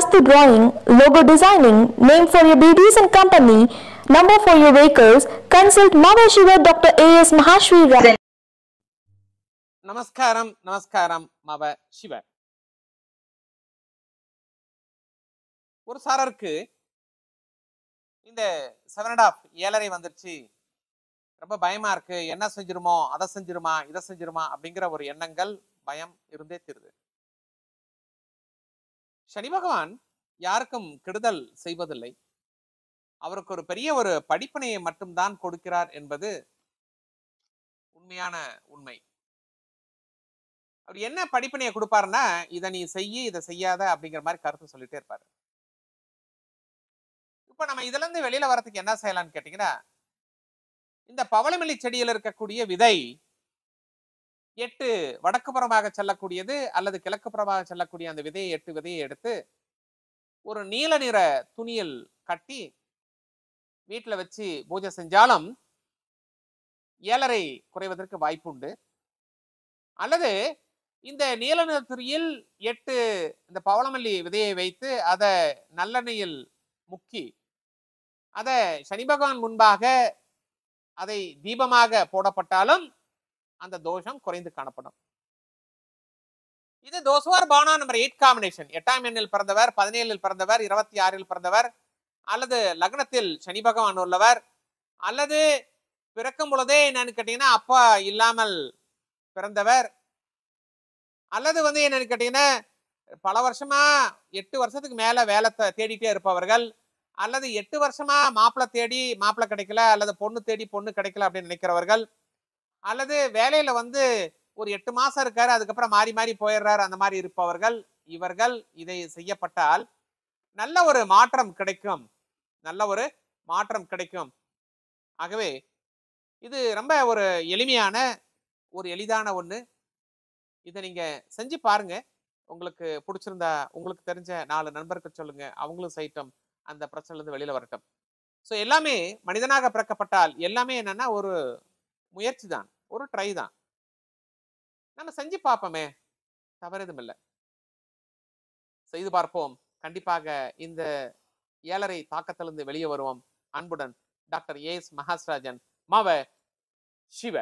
drawing, logo designing, name for your BDs and company, number for your vehicles, consult Mama Shiva Dr. A.S. Mahashri Rai. நமஸ்காரம் நமஸ்காரம் மவ சிவ ஒரு சாரருக்கு இந்த seven and half ஏழரை வந்துருச்சு ரொம்ப பயமா இருக்கு என்ன செஞ்சிருமோ அதை செஞ்சிருமா இதை செஞ்சிருமா அப்படிங்கிற ஒரு எண்ணங்கள் பயம் இருந்தே தீருது சனி பகவான் யாருக்கும் கெடுதல் செய்வதில்லை. அவருக்கு ஒரு பெரிய ஒரு படிப்பினையை மட்டும்தான் கொடுக்கிறார் என்பது உண்மையான உண்மை. அவர் என்ன படிப்பினையை கொடுப்பாருன்னா இதை நீ செய்ய இதை செய்யாத அப்படிங்கிற மாதிரி கருத்து சொல்லிட்டே இருப்பாரு. இப்ப நம்ம இதுல இருந்து வெளியில வரதுக்கு என்ன செய்யலாம்னு கேட்டீங்கன்னா இந்த பவளமல்லி செடியில் இருக்கக்கூடிய விதை எட்டு வடக்கு புறமாக செல்லக்கூடியது அல்லது கிழக்கு புறமாக செல்லக்கூடிய அந்த விதையை எட்டு விதையை எடுத்து ஒரு நீல நிற துணியில் கட்டி வீட்டில் வச்சு பூஜை செஞ்சாலும் ஏழரை குறைவதற்கு வாய்ப்பு உண்டு அல்லது இந்த நீல நிற துணியில் எட்டு இந்த பவளமல்லி விதையை வைத்து அதை நல்லெண்ணெயில் முக்கி அதை சனி பகவான் முன்பாக அதை தீபமாக போடப்பட்டாலும் அந்த தோஷம் குறைந்து காணப்படும். இது தோசுவார் பவனா நம்பர் எயிட் காம்பினேஷன் எட்டாம் எண்ணில் பிறந்தவர் பதினேழில் பிறந்தவர் இருபத்தி ஆறில் பிறந்தவர் அல்லது லக்னத்தில் சனி பகவான் உள்ளவர் அல்லது பிறக்கும் பொழுதே என்னன்னு கேட்டீங்கன்னா அப்பா இல்லாமல் பிறந்தவர் அல்லது வந்து என்னன்னு கேட்டீங்கன்னா பல வருஷமா எட்டு வருஷத்துக்கு மேல வேலை தேடிட்டே இருப்பவர்கள் அல்லது எட்டு வருஷமா மாப்பிள்ளை தேடி மாப்பிள்ளை கிடைக்கல அல்லது பொண்ணு தேடி பொண்ணு கிடைக்கல அப்படின்னு நினைக்கிறவர்கள் அல்லது வேலையில் வந்து ஒரு எட்டு மாதம் இருக்கார் அதுக்கப்புறம் மாறி மாறி போயிடுறாரு அந்த மாதிரி இருப்பவர்கள் இவர்கள் இதை செய்யப்பட்டால் நல்ல ஒரு மாற்றம் கிடைக்கும். நல்ல ஒரு மாற்றம் கிடைக்கும். ஆகவே இது ரொம்ப ஒரு எளிமையான ஒரு எளிதான ஒன்று இதை நீங்கள் செஞ்சு பாருங்கள் உங்களுக்கு பிடிச்சிருந்தா உங்களுக்கு தெரிஞ்ச நாலு நண்பர்கள் சொல்லுங்கள் அவங்களும் சைட்டம் அந்த பிரச்சனைல வெளியில் வரட்டும். ஸோ எல்லாமே மனிதனாக பிறக்கப்பட்டால் எல்லாமே என்னென்னா ஒரு முயற்சி தான். ஒரு ட்ரை தான். நம்ம செஞ்சு பார்ப்போமே. தவறு இல்லை. செய்து பார்ப்போம். கண்டிப்பாக இந்த ஏழரை தாக்கத்திலிருந்து வெளியே வருவோம். அன்புடன் டாக்டர் ஏஎஸ் மகாஸ்ராஜன் மாவ சிவ.